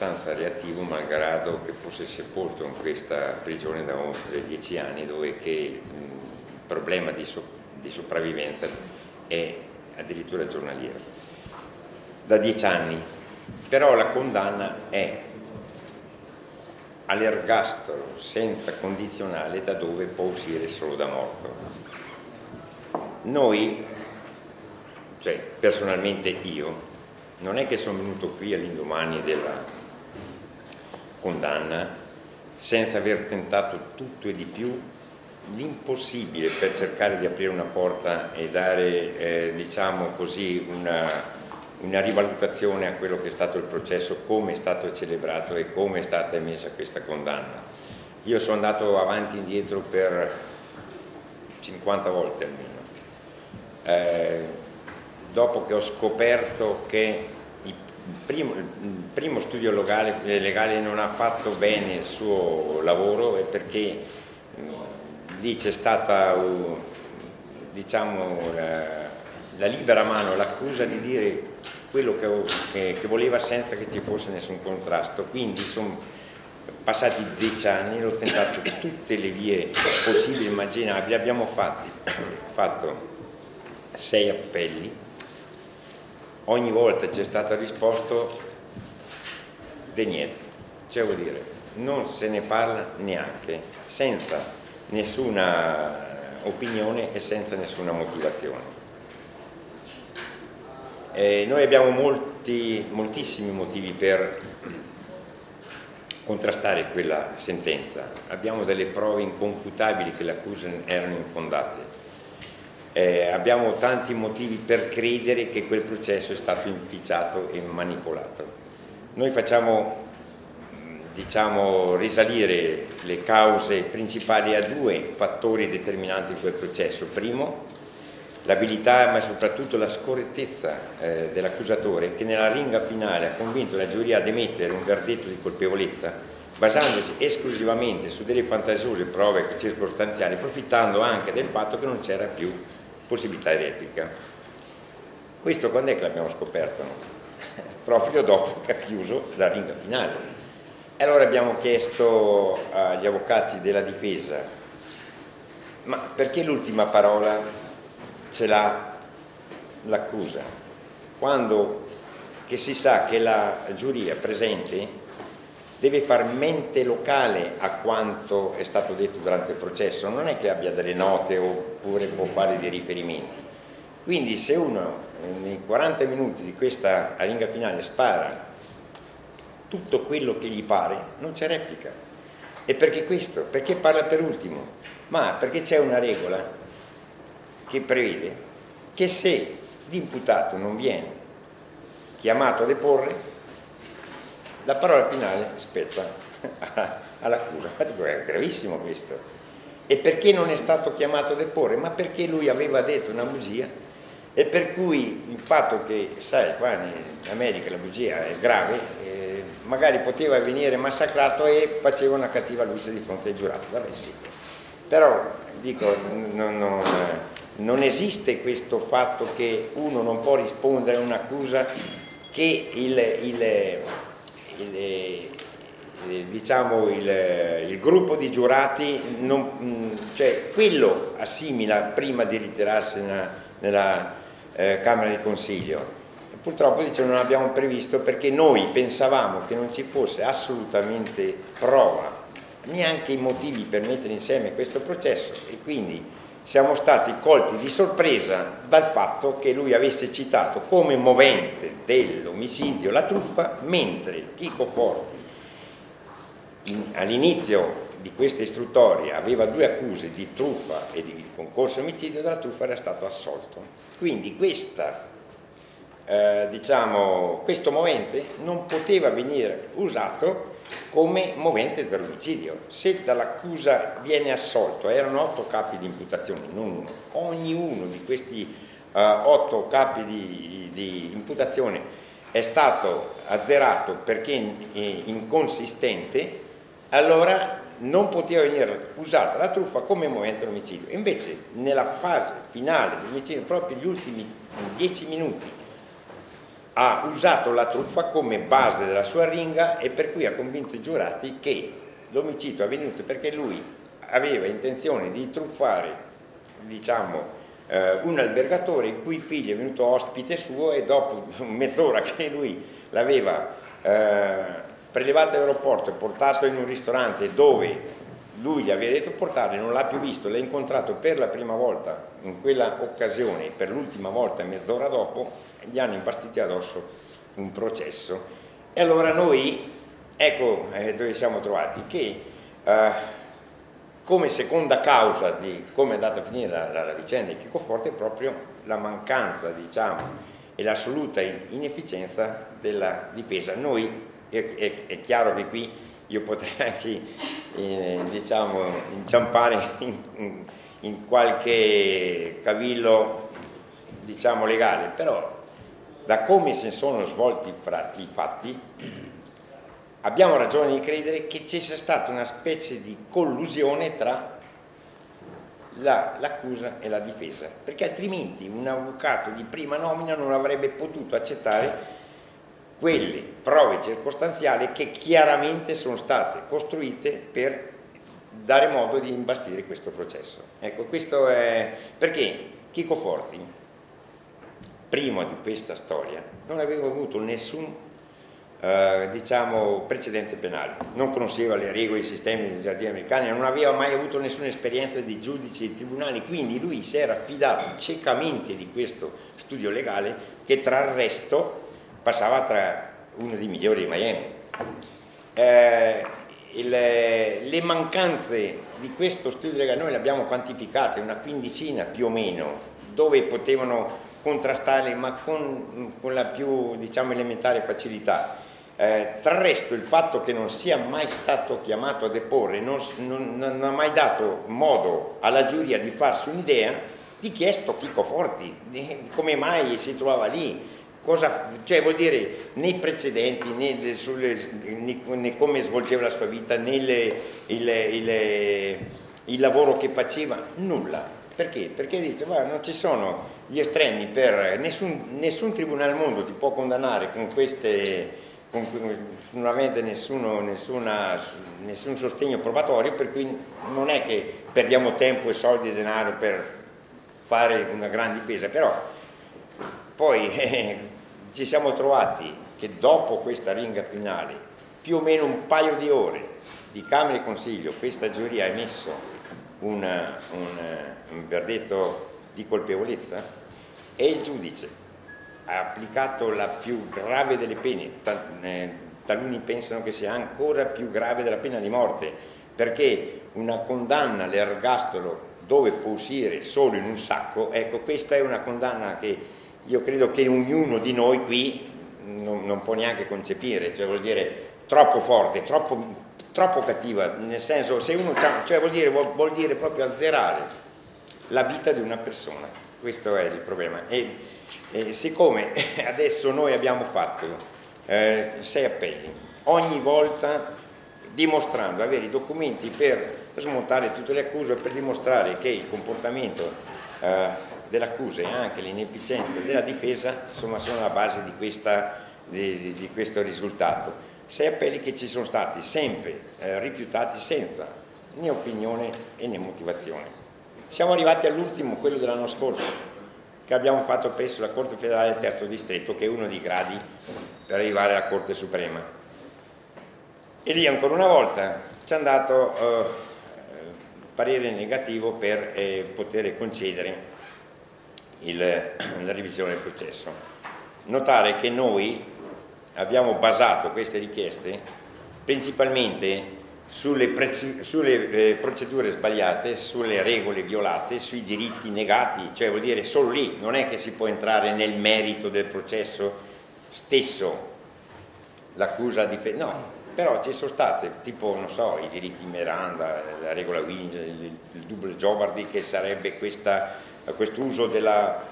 abbastanza reattivo malgrado che fosse sepolto in questa prigione da oltre dieci anni dove che il problema di, so, di sopravvivenza è addirittura giornaliero. Da dieci anni, però la condanna è all'ergastolo senza condizionale da dove può uscire solo da morto. Noi, cioè personalmente io, non è che sono venuto qui all'indomani della condanna senza aver tentato tutto e di più l'impossibile per cercare di aprire una porta e dare, eh, diciamo così, una una rivalutazione a quello che è stato il processo, come è stato celebrato e come è stata emessa questa condanna. Io sono andato avanti e indietro per 50 volte almeno. Eh, dopo che ho scoperto che primo, il primo studio legale, legale, non ha fatto bene il suo lavoro perché lì c'è stata diciamo, la, la libera mano, l'accusa di dire quello che, che, che, voleva senza che ci fosse nessun contrasto. Quindi sono passati dieci anni, ho tentato tutte le vie possibili e immaginabili, abbiamo fatti, fatto sei appelli, ogni volta ci è stato risposto di niente, cioè vuol dire non se ne parla neanche, senza nessuna opinione e senza nessuna motivazione. Eh, noi abbiamo molti, moltissimi motivi per contrastare quella sentenza, abbiamo delle prove inconfutabili che le accuse erano infondate, eh, abbiamo tanti motivi per credere che quel processo è stato inficiato e manipolato. Noi facciamo diciamo, risalire le cause principali a due fattori determinanti di quel processo. Primo, l'abilità ma soprattutto la scorrettezza eh, dell'accusatore che nella ringa finale ha convinto la giuria ad emettere un verdetto di colpevolezza basandosi esclusivamente su delle fantasiose prove circostanziali approfittando anche del fatto che non c'era più possibilità di replica. Questo quando è che l'abbiamo scoperto? Proprio dopo che ha chiuso la ringa finale. E allora abbiamo chiesto agli avvocati della difesa ma perché l'ultima parola ce l'ha l'accusa. Quando che si sa che la giuria presente deve far mente locale a quanto è stato detto durante il processo, non è che abbia delle note oppure può fare dei riferimenti. Quindi se uno nei 40 minuti di questa aringa finale spara tutto quello che gli pare, non c'è replica. E perché questo? Perché parla per ultimo? Ma perché c'è una regola che prevede che se l'imputato non viene chiamato a deporre, la parola finale spetta all'accusa. È gravissimo questo. E perché non è stato chiamato a deporre? Ma perché lui aveva detto una bugia e per cui il fatto che, sai, qua in America la bugia è grave, eh, magari poteva venire massacrato e faceva una cattiva luce di fronte ai giurati. Vabbè sì. Però, dico, non, non non esiste questo fatto che uno non può rispondere a un'accusa che il, il, il, diciamo il, gruppo di giurati, non, cioè quello assimila prima di ritirarsi nella, nella eh, Camera di Consiglio. Purtroppo dice, non abbiamo previsto perché noi pensavamo che non ci fosse assolutamente prova, neanche i motivi per mettere insieme questo processo e quindi siamo stati colti di sorpresa dal fatto che lui avesse citato come movente dell'omicidio la truffa, mentre Chico Forti all'inizio di questa istruttoria aveva due accuse di truffa e di concorso omicidio, della truffa era stato assolto. Quindi questa, eh, diciamo, questo movente non poteva venire usato come movente per l'omicidio. Se dall'accusa viene assolto, erano otto capi di imputazione, non uno, ognuno di questi uh, otto capi di, di, imputazione è stato azzerato perché inconsistente, allora non poteva venire usata la truffa come movente dell'omicidio. Invece nella fase finale dell'omicidio, proprio gli ultimi dieci minuti ha usato la truffa come base della sua ringa e per cui ha convinto i giurati che l'omicidio è avvenuto perché lui aveva intenzione di truffare diciamo, eh, un albergatore il cui figlio è venuto ospite suo e dopo mezz'ora che lui l'aveva eh, prelevato all'aeroporto e portato in un ristorante dove lui gli aveva detto portarli, non l'ha più visto, l'ha incontrato per la prima volta in quella occasione e per l'ultima volta mezz'ora dopo, gli hanno imbastiti addosso un processo. E allora noi, ecco eh, dove siamo trovati, che eh, come seconda causa di come è andata a finire la, la, la vicenda di Chico Forte è proprio la mancanza, diciamo, e l'assoluta inefficienza della difesa. Noi, è, è, è chiaro che qui io potrei anche eh, diciamo, inciampare in, in, qualche cavillo diciamo, legale, però da come si sono svolti i fatti abbiamo ragione di credere che ci sia stata una specie di collusione tra l'accusa la, e la difesa, perché altrimenti un avvocato di prima nomina non avrebbe potuto accettare quelle prove circostanziali che chiaramente sono state costruite per dare modo di imbastire questo processo. Ecco, questo è perché Chico Forti, prima di questa storia, non aveva avuto nessun eh, diciamo, precedente penale, non conosceva le regole e i sistemi dei giardini americani, non aveva mai avuto nessuna esperienza di giudici e tribunali, quindi lui si era fidato ciecamente di questo studio legale che tra il resto passava tra uno dei migliori di Miami. Eh, il, le mancanze di questo studio legale noi le abbiamo quantificate, una quindicina più o meno, dove potevano contrastarle ma con, con la più diciamo, elementare facilità. Eh, tra il resto il fatto che non sia mai stato chiamato a deporre non, non, non ha mai dato modo alla giuria di farsi un'idea di chi è sto Chico Forti, come mai si trovava lì, Cosa, cioè vuol dire nei precedenti, né, sulle, né, né come svolgeva la sua vita, né il, il, il, lavoro che faceva, nulla. Perché? Perché dice, guarda, non ci sono gli estremi per nessun, nessun tribunale al mondo ti può condannare con queste con, avete nessuno, nessuna, nessun sostegno probatorio, per cui non è che perdiamo tempo e soldi e denaro per fare una grande difesa, però poi eh, ci siamo trovati che dopo questa ringa finale, più o meno un paio di ore di Camera e Consiglio, questa giuria ha emesso un, un, un verdetto di colpevolezza e il giudice ha applicato la più grave delle pene, eh, taluni pensano che sia ancora più grave della pena di morte, perché una condanna all'ergastolo dove può uscire solo in un sacco, ecco questa è una condanna che io credo che ognuno di noi qui non, non può neanche concepire, cioè vuol dire troppo forte, troppo, troppo cattiva, nel senso se uno cioè vuol dire, vuol, vuol dire proprio azzerare la vita di una persona, questo è il problema. E, e siccome adesso noi abbiamo fatto eh, sei appelli, ogni volta dimostrando, avere i documenti per smontare tutte le accuse, per dimostrare che il comportamento eh, dell'accusa e anche l'inefficienza della difesa insomma, sono la base di, questa, di, di, questo risultato. Sei appelli che ci sono stati sempre eh, rifiutati senza né opinione né motivazione. Siamo arrivati all'ultimo, quello dell'anno scorso, che abbiamo fatto presso la Corte federale del terzo distretto, che è uno dei gradi per arrivare alla Corte Suprema. E lì ancora una volta ci hanno dato eh, parere negativo per eh, poter concedere il, la revisione del processo. Notare che noi abbiamo basato queste richieste principalmente sulle, sulle eh, procedure sbagliate, sulle regole violate, sui diritti negati, cioè vuol dire solo lì, non è che si può entrare nel merito del processo stesso, l'accusa di... no, però ci sono state, tipo, non so, i diritti Miranda, la regola Winge, il, il double jeopardy, che sarebbe questa questo uso della,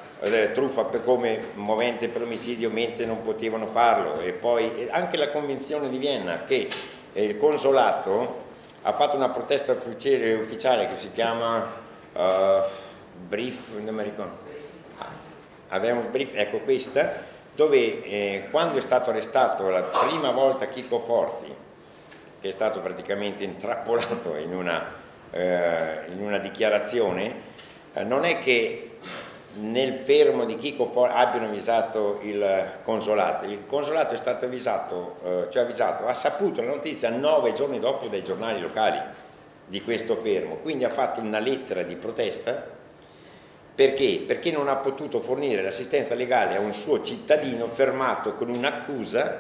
truffa come movente per omicidio mentre non potevano farlo. E poi anche la convenzione di Vienna che il consolato ha fatto una protesta ufficiale che si chiama uh, brief, non mi ricordo, ah, abbiamo brief, ecco questa, dove eh, quando è stato arrestato la prima volta Chico Forti, che è stato praticamente intrappolato in una, eh, in una dichiarazione, eh, non è che nel fermo di Chico abbiano avvisato il consolato. Il consolato è stato avvisato, eh, cioè avvisato, ha saputo la notizia nove giorni dopo dai giornali locali di questo fermo, quindi ha fatto una lettera di protesta perché? Perché non ha potuto fornire l'assistenza legale a un suo cittadino fermato con un'accusa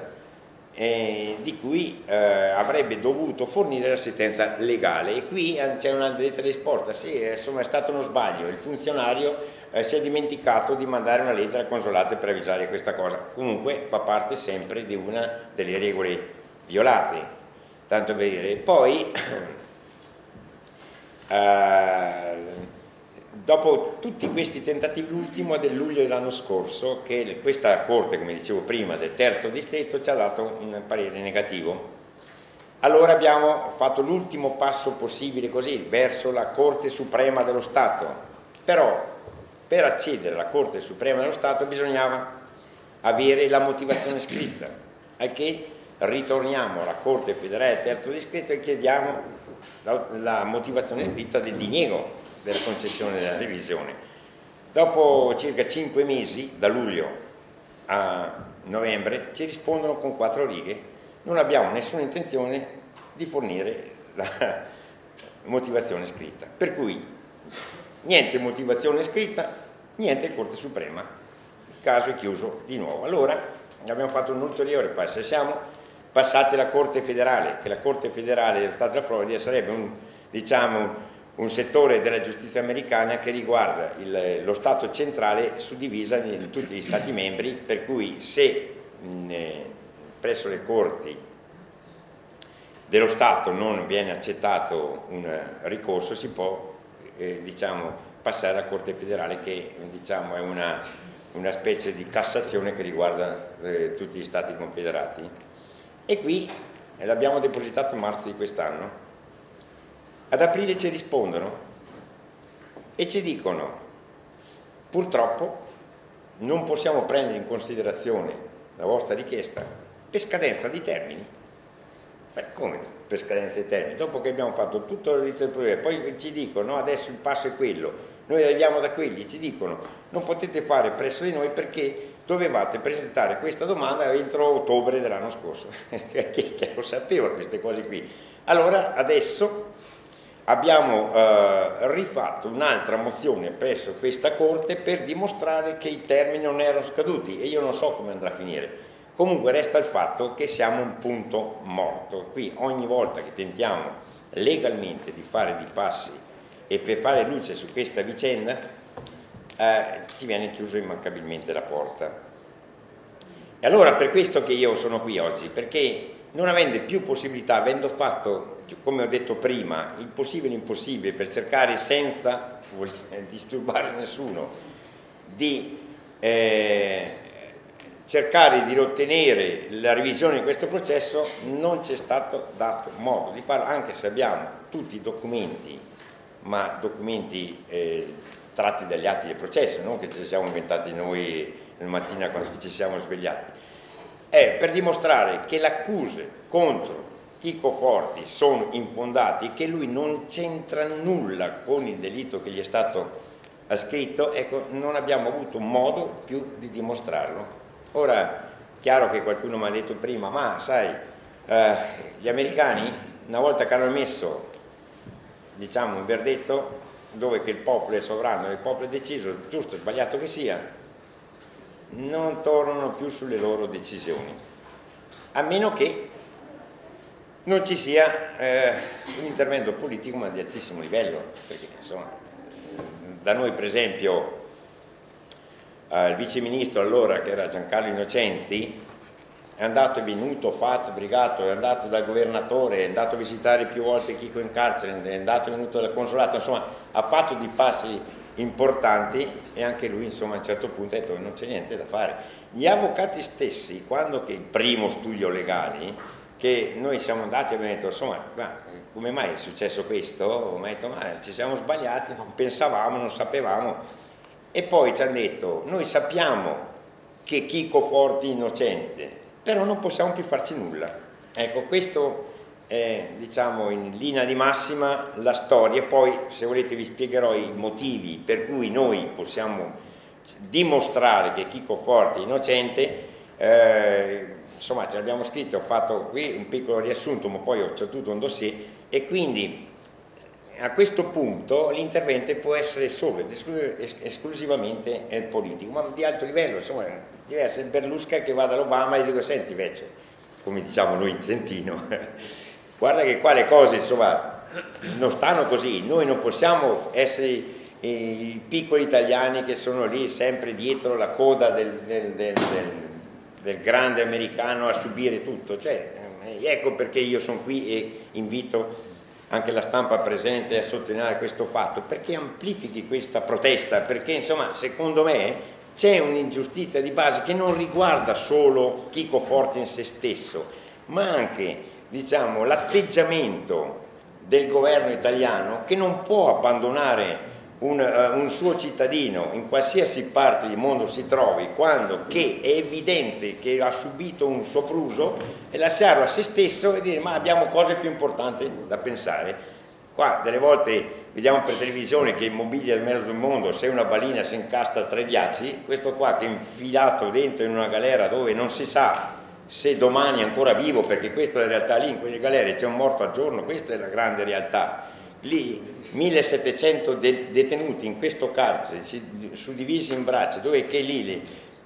eh, di cui eh, avrebbe dovuto fornire l'assistenza legale. E qui eh, c'è una lettera risposta, sì, insomma è stato uno sbaglio, il funzionario eh, si è dimenticato di mandare una legge al consolato per avvisare questa cosa, comunque fa parte sempre di una delle regole violate, tanto per dire. Poi eh, dopo tutti questi tentativi, l'ultimo è del luglio dell'anno scorso, che questa Corte, come dicevo prima, del terzo distretto ci ha dato un parere negativo. Allora abbiamo fatto l'ultimo passo possibile così, verso la Corte Suprema dello Stato. Però per accedere alla Corte Suprema dello Stato bisognava avere la motivazione scritta, al che ritorniamo alla Corte Federale del Terzo Distretto e chiediamo la, la motivazione scritta del diniego della concessione della revisione. Dopo circa 5 mesi, da luglio a novembre, ci rispondono con quattro righe, non abbiamo nessuna intenzione di fornire la motivazione scritta. Per cui niente motivazione scritta, niente Corte Suprema. Il caso è chiuso di nuovo. Allora abbiamo fatto un ulteriore passo, siamo passati alla Corte Federale, che la Corte Federale dello Stato della Florida sarebbe un, diciamo, un settore della giustizia americana che riguarda il, lo Stato centrale suddiviso in tutti gli Stati membri, per cui se mh, eh, presso le corti dello Stato non viene accettato un ricorso si può eh, diciamo, passare alla Corte federale che diciamo, è una, una, specie di Cassazione che riguarda eh, tutti gli Stati confederati. E qui eh, l'abbiamo depositato a marzo di quest'anno ad aprile ci rispondono e ci dicono purtroppo non possiamo prendere in considerazione la vostra richiesta per scadenza di termini. Beh, come per scadenza di termini? Dopo che abbiamo fatto tutto l'inizio del problema, poi ci dicono no, adesso il passo è quello, noi arriviamo da quelli, ci dicono non potete fare presso di noi perché dovevate presentare questa domanda entro ottobre dell'anno scorso. che, che lo sapeva queste cose qui. Allora adesso abbiamo eh, rifatto un'altra mozione presso questa Corte per dimostrare che i termini non erano scaduti e io non so come andrà a finire. Comunque resta il fatto che siamo un punto morto. Qui ogni volta che tentiamo legalmente di fare dei passi e per fare luce su questa vicenda eh, ci viene chiuso immancabilmente la porta. E allora per questo che io sono qui oggi, perché non avendo più possibilità, avendo fatto, come ho detto prima, il possibile e l'impossibile per cercare senza disturbare nessuno di eh, cercare di ottenere la revisione di questo processo, non ci è stato dato modo di farlo, anche se abbiamo tutti i documenti, ma documenti eh, tratti dagli atti del processo, non che ci siamo inventati noi nel mattina quando ci siamo svegliati è per dimostrare che le accuse contro Chico Forti sono infondate e che lui non c'entra nulla con il delitto che gli è stato ascritto, ecco, non abbiamo avuto modo più di dimostrarlo. Ora, chiaro che qualcuno mi ha detto prima, ma sai, eh, gli americani, una volta che hanno emesso diciamo, un verdetto dove che il popolo è sovrano, il popolo è deciso, giusto o sbagliato che sia, non tornano più sulle loro decisioni, a meno che non ci sia eh, un intervento politico ma di altissimo livello, perché insomma da noi per esempio eh, il vice ministro allora che era Giancarlo Innocenzi è andato e venuto, fatto, brigato, è andato dal governatore, è andato a visitare più volte Chico in carcere, è andato e venuto dal consolato, insomma ha fatto di passi importanti e anche lui insomma a un certo punto ha detto non c'è niente da fare. Gli avvocati stessi, quando che il primo studio legale, che noi siamo andati e abbiamo detto insomma ma come mai è successo questo? Mi detto ma ci siamo sbagliati, non pensavamo, non sapevamo e poi ci hanno detto noi sappiamo che Chico Forti innocente, però non possiamo più farci nulla. Ecco, questo è diciamo in linea di massima la storia, poi se volete vi spiegherò i motivi per cui noi possiamo dimostrare che Chico Forti è innocente, eh, insomma ce l'abbiamo scritto, ho fatto qui un piccolo riassunto, ma poi ho tutto un dossier. E quindi a questo punto l'intervento può essere solo ed esclusivamente politico, ma di alto livello, insomma, diverso. Il Berlusca che va dall'Obama e dico, senti Vecchio, come diciamo noi in Trentino, guarda che qua le cose insomma non stanno così, noi non possiamo essere i piccoli italiani che sono lì sempre dietro la coda del, del, del, del grande americano a subire tutto, cioè, ecco perché io sono qui e invito anche la stampa presente a sottolineare questo fatto, perché amplifichi questa protesta, perché insomma secondo me c'è un'ingiustizia di base che non riguarda solo Chico Forte in se stesso, ma anche diciamo, l'atteggiamento del governo italiano che non può abbandonare un, uh, un, suo cittadino in qualsiasi parte del mondo si trovi, quando che è evidente che ha subito un sopruso, e lasciarlo a se stesso e dire ma abbiamo cose più importanti da pensare. Qua delle volte vediamo per televisione che immobili al mezzo mondo, se una balina si incastra tra i ghiacci, questo qua che è infilato dentro in una galera dove non si sa se domani è ancora vivo, perché questa è la realtà lì, in quelle galere c'è un morto al giorno, questa è la grande realtà lì 1700 de detenuti in questo carcere, suddivisi in braccia, dove che lì le,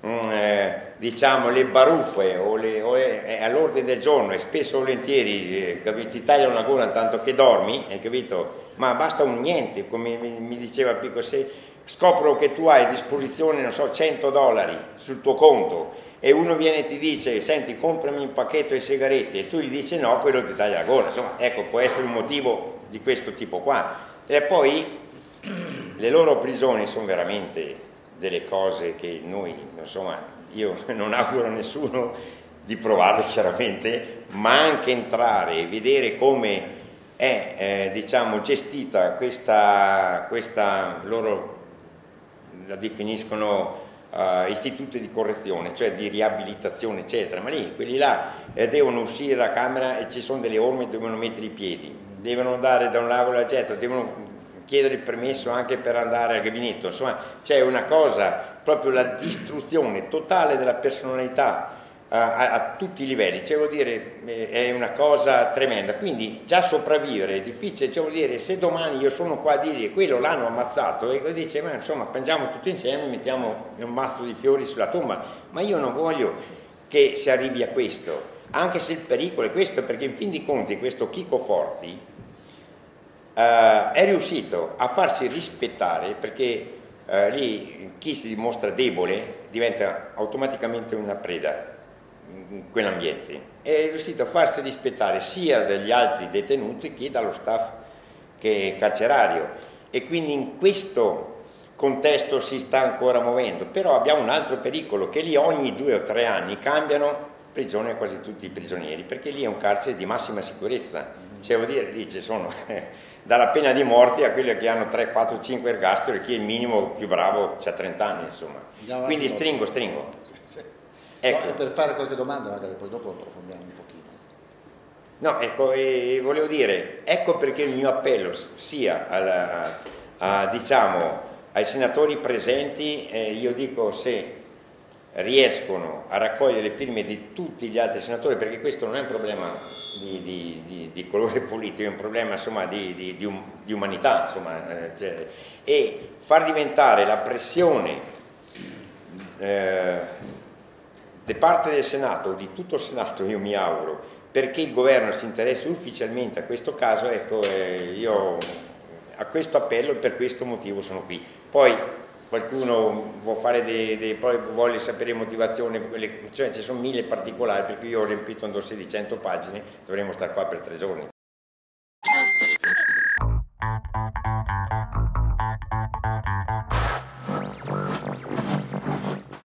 mm, eh, diciamo, le baruffe o, le, o è all'ordine del giorno e spesso volentieri eh, ti tagliano la gola tanto che dormi, hai capito? Ma basta un niente, come mi, mi diceva Pico, se scoprono che tu hai a disposizione, non so, 100 dollari sul tuo conto e uno viene e ti dice senti comprami un pacchetto di sigarette e tu gli dici no, quello ti taglia la gola, insomma ecco può essere un motivo di questo tipo qua. E poi le loro prigioni sono veramente delle cose che noi, insomma, io non auguro a nessuno di provarle chiaramente, ma anche entrare e vedere come è eh, diciamo, gestita questa, questa, loro la definiscono uh, istituti di correzione, cioè di riabilitazione, eccetera, ma lì quelli là eh, devono uscire dalla camera e ci sono delle orme dove devono mettere i piedi. Devono andare da un lago all'altro, devono chiedere il permesso anche per andare al gabinetto, insomma c'è una cosa, proprio la distruzione totale della personalità a, a, tutti i livelli, cioè vuol dire eh, è una cosa tremenda, quindi già sopravvivere è difficile, cioè vuol dire se domani io sono qua a dire quello l'hanno ammazzato e dice ma insomma piangiamo tutti insieme, mettiamo un mazzo di fiori sulla tomba, ma io non voglio che si arrivi a questo, anche se il pericolo è questo, perché in fin di conti questo Chico Forti eh, è riuscito a farsi rispettare perché eh, lì chi si dimostra debole diventa automaticamente una preda quell'ambiente. È riuscito a farsi rispettare sia dagli altri detenuti che dallo staff che carcerario e quindi in questo contesto si sta ancora muovendo, però abbiamo un altro pericolo che lì ogni due o tre anni cambiano prigione a quasi tutti i prigionieri, perché lì è un carcere di massima sicurezza, cioè vuol dire lì ci sono dalla pena di morte a quelli che hanno 3, 4, 5 ergastoli, chi è il minimo più bravo ha 30 anni, insomma. Quindi stringo, stringo. Ecco. No, per fare qualche domanda magari poi dopo approfondiamo un pochino. No, ecco, e volevo dire, ecco perché il mio appello sia alla, a, diciamo, ai senatori presenti, eh, io dico se riescono a raccogliere le firme di tutti gli altri senatori, perché questo non è un problema di, di, di, di colore politico, è un problema insomma, di, um, umanità, insomma, eh, cioè, e far diventare la pressione eh, da parte del Senato, di tutto il Senato, io mi auguro, perché il governo si interessi ufficialmente a questo caso, ecco, eh, io a questo appello e per questo motivo sono qui. Poi qualcuno vuole fare dei, dei, vuole sapere motivazione, cioè ci sono mille particolari, perché io ho riempito un dossier di 100 pagine, dovremmo stare qua per tre giorni.